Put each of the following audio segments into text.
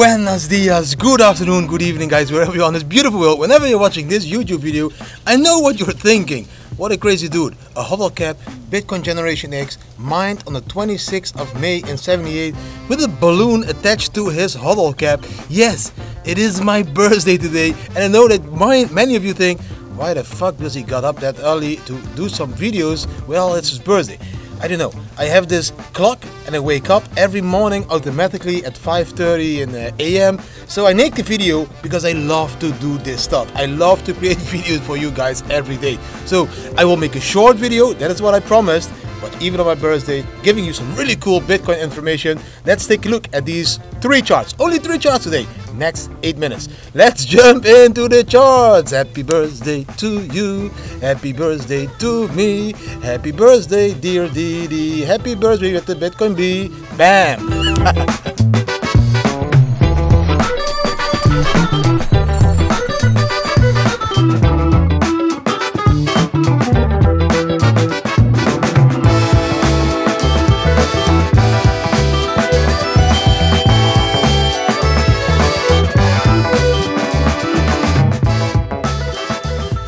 Buenos dias, good afternoon, good evening, guys, wherever you are on this beautiful world. Whenever you're watching this YouTube video, I know what you're thinking. What a crazy dude. A hodl cap, Bitcoin Generation X, mined on the 26th of May in 78 with a balloon attached to his hodl cap. Yes, it is my birthday today, and I know that my, many of you think, why the fuck does he got up that early to do some videos? Well, it's his birthday. I don't know. I have this clock and I wake up every morning automatically at 5.30 in uh, the AM. So I make the video because I love to do this stuff. I love to create videos for you guys every day. So I will make a short video, that is what I promised. But even on my birthday, giving you some really cool Bitcoin information. Let's take a look at these three charts. Only three charts today next eight minutes. Let's jump into the charts. Happy birthday to you. Happy birthday to me. Happy birthday, dear Didi. Happy birthday with the Bitcoin B. Bam.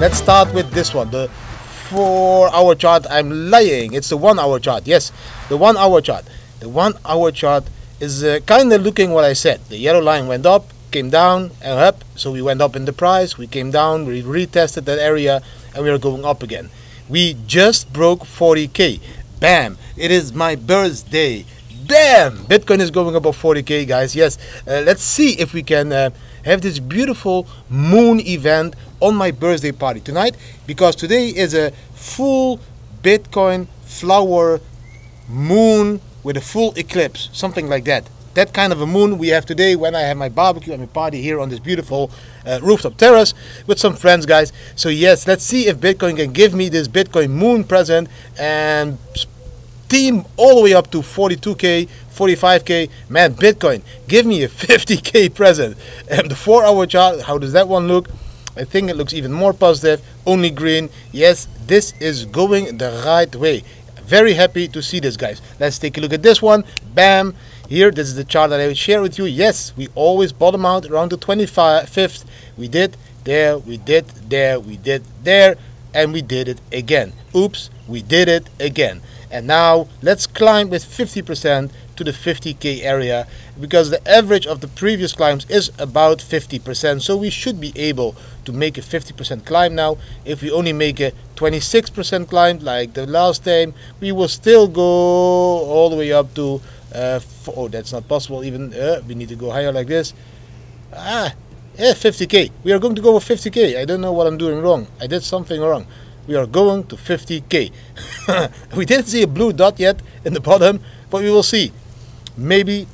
Let's start with this one, the four hour chart. I'm lying. It's the one hour chart. Yes, the one hour chart. The one hour chart is uh, kind of looking what I said. The yellow line went up, came down and up. So we went up in the price. We came down. We retested that area and we are going up again. We just broke 40k. Bam! It is my birthday. Damn! Bitcoin is going above 40k, guys. Yes. Uh, let's see if we can uh, have this beautiful moon event on my birthday party tonight because today is a full Bitcoin flower moon with a full eclipse, something like that. That kind of a moon we have today when I have my barbecue and my party here on this beautiful uh, rooftop terrace with some friends, guys. So yes, let's see if Bitcoin can give me this Bitcoin moon present and steam all the way up to 42k, 45k. Man, Bitcoin, give me a 50k present. And the four hour chart, how does that one look? I think it looks even more positive. Only green. Yes, this is going the right way. Very happy to see this, guys. Let's take a look at this one. Bam. Here, this is the chart that I will share with you. Yes, we always bottom out around the 25th. We did there, we did there, we did there, and we did it again. Oops, we did it again. And now let's climb with 50% to the 50k area because the average of the previous climbs is about 50%. So we should be able to make a 50% climb now. If we only make a 26% climb like the last time, we will still go all the way up to, uh, oh, that's not possible even, uh, we need to go higher like this. Ah, yeah, 50k. We are going to go with 50k. I don't know what I'm doing wrong. I did something wrong. We are going to 50k. we didn't see a blue dot yet in the bottom, but we will see. Maybe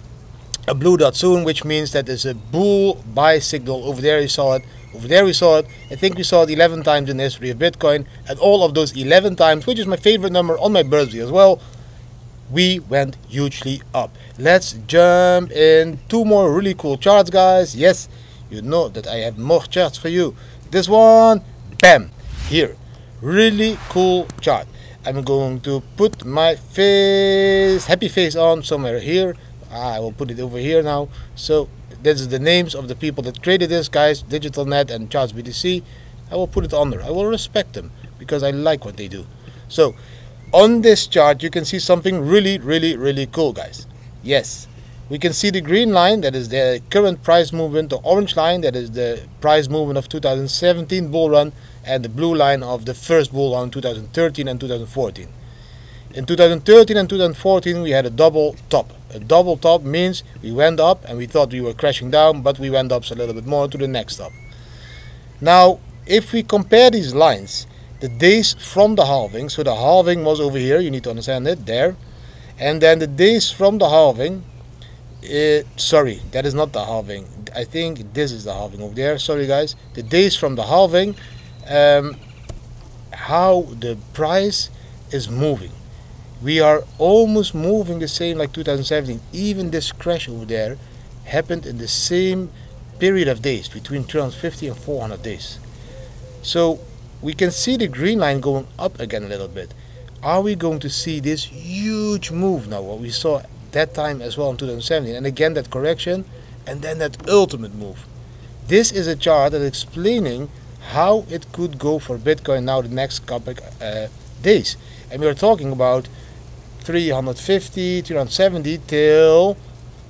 a blue dot soon, which means that there's a bull buy signal over there. You saw it. Over there we saw it. I think we saw it 11 times in the history of Bitcoin. And all of those 11 times, which is my favorite number on my birthday as well, we went hugely up. Let's jump in two more really cool charts, guys. Yes, you know that I have more charts for you. This one, bam, here. Really cool chart. I'm going to put my face, happy face on somewhere here. Ah, I will put it over here now. So this is the names of the people that created this, guys, DigitalNet and Charts BTC. I will put it on there. I will respect them because I like what they do. So on this chart, you can see something really, really, really cool, guys. Yes, we can see the green line, that is the current price movement, the orange line, that is the price movement of 2017 bull run, and the blue line of the first bull run 2013 and 2014. In 2013 and 2014, we had a double top. A double top means we went up and we thought we were crashing down, but we went up a little bit more to the next top. Now, if we compare these lines, the days from the halving, so the halving was over here, you need to understand it, there, and then the days from the halving, uh, sorry, that is not the halving. I think this is the halving over there. Sorry, guys. The days from the halving, um, how the price is moving we are almost moving the same like 2017 even this crash over there happened in the same period of days between 250 and 400 days so we can see the green line going up again a little bit are we going to see this huge move now what we saw that time as well in 2017 and again that correction and then that ultimate move. This is a chart that explaining how it could go for Bitcoin now the next couple uh, days. And we are talking about 350, 370 till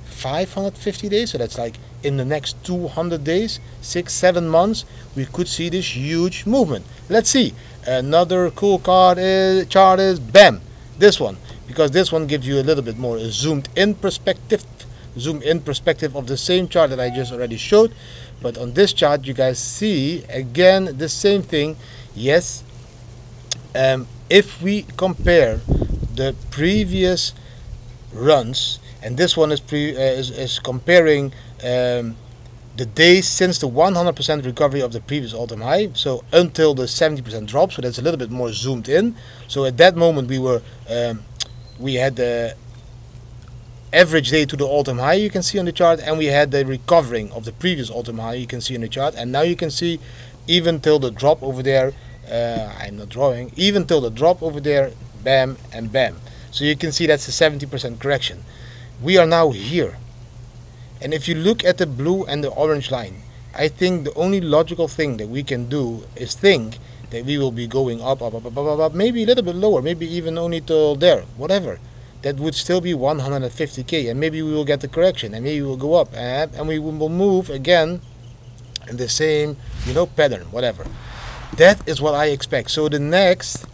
550 days. So that's like in the next 200 days, six, seven months, we could see this huge movement. Let's see. Another cool card is, chart is BAM. This one, because this one gives you a little bit more zoomed in perspective, zoom in perspective of the same chart that I just already showed. But on this chart, you guys see again the same thing. Yes, um, if we compare the previous runs, and this one is, pre, uh, is, is comparing um, the days since the 100% recovery of the previous all-time high so until the 70% drop so that's a little bit more zoomed in so at that moment we were um, we had the average day to the all-time high you can see on the chart and we had the recovering of the previous all-time high you can see on the chart and now you can see even till the drop over there uh, I'm not drawing even till the drop over there bam and bam. So you can see that's a 70% correction. We are now here. And if you look at the blue and the orange line, I think the only logical thing that we can do is think that we will be going up, up, up, up, up, up, maybe a little bit lower, maybe even only till there, whatever. That would still be 150k, and maybe we will get the correction, and maybe we will go up, and, and we will move again in the same, you know, pattern, whatever. That is what I expect. So the next,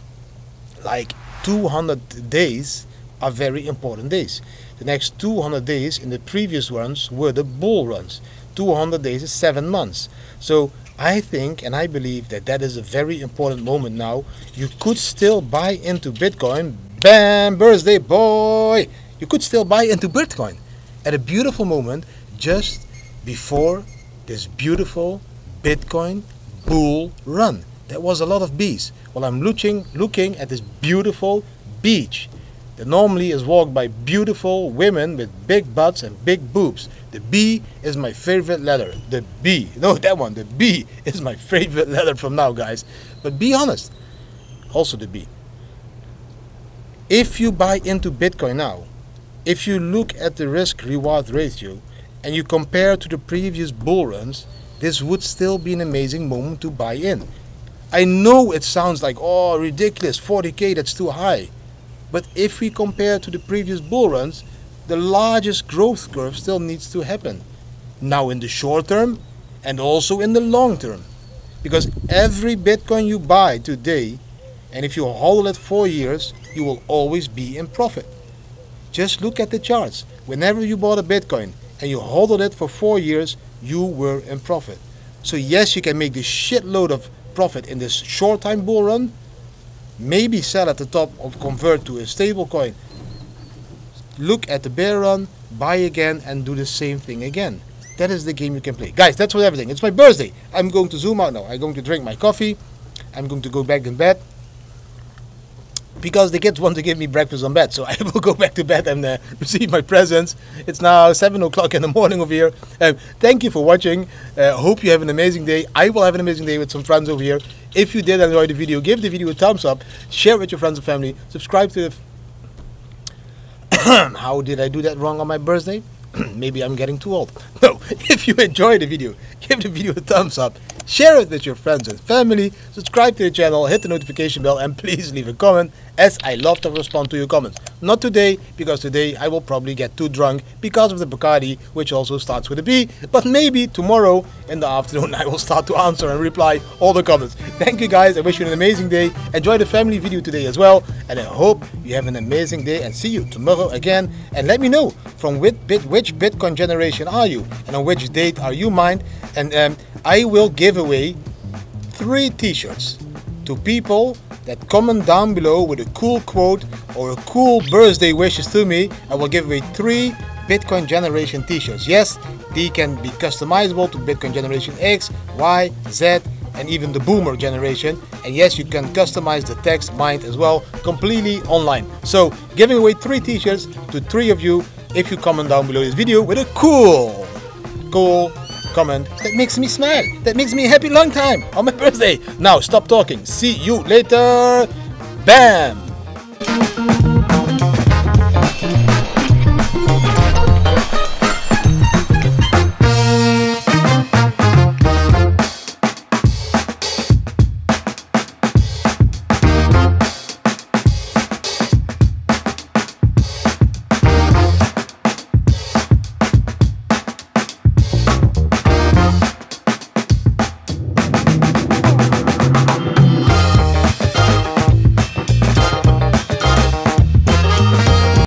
like 200 days, are very important days. The next 200 days in the previous runs were the bull runs. 200 days is seven months. So I think and I believe that that is a very important moment now. You could still buy into Bitcoin. Bam! Birthday boy! You could still buy into Bitcoin at a beautiful moment just before this beautiful Bitcoin bull run. There was a lot of bees. Well, I'm looking, looking at this beautiful beach that normally is walked by beautiful women with big butts and big boobs. The B is my favorite letter. The B. No, that one. The B is my favorite letter from now, guys. But be honest. Also the B. If you buy into Bitcoin now, if you look at the risk reward ratio and you compare to the previous bull runs, this would still be an amazing moment to buy in. I know it sounds like, oh, ridiculous, 40k, that's too high. But if we compare to the previous bull runs, the largest growth curve still needs to happen. Now in the short term and also in the long term. Because every Bitcoin you buy today, and if you hold it for years, you will always be in profit. Just look at the charts. Whenever you bought a Bitcoin and you hold it for four years, you were in profit. So yes, you can make this shitload of profit in this short time bull run, maybe sell at the top or convert to a stable coin look at the bear run buy again and do the same thing again. That is the game you can play. Guys that's what everything. It's my birthday. I'm going to zoom out now. I'm going to drink my coffee. I'm going to go back in bed because the kids want to give me breakfast on bed. So I will go back to bed and uh, receive my presents. It's now 7 o'clock in the morning over here. Um, thank you for watching. Uh, hope you have an amazing day. I will have an amazing day with some friends over here. If you did enjoy the video, give the video a thumbs up, share it with your friends and family, subscribe to the... How did I do that wrong on my birthday? Maybe I'm getting too old. No, if you enjoyed the video, give the video a thumbs up share it with your friends and family, subscribe to the channel, hit the notification bell and please leave a comment as I love to respond to your comments. Not today, because today I will probably get too drunk because of the Bacardi, which also starts with a B, but maybe tomorrow in the afternoon I will start to answer and reply all the comments. Thank you guys, I wish you an amazing day, enjoy the family video today as well, and I hope you have an amazing day and see you tomorrow again, and let me know from which, bit, which Bitcoin generation are you, and on which date are you mine, and um, I will give away three t-shirts to people that comment down below with a cool quote or a cool birthday wishes to me. I will give away three Bitcoin Generation t-shirts. Yes, they can be customizable to Bitcoin Generation X, Y, Z, and even the Boomer generation. And yes, you can customize the text mind as well completely online. So giving away three t-shirts to three of you if you comment down below this video with a cool, cool comment that makes me smile, that makes me happy long time on my birthday. Now stop talking. See you later. Bam!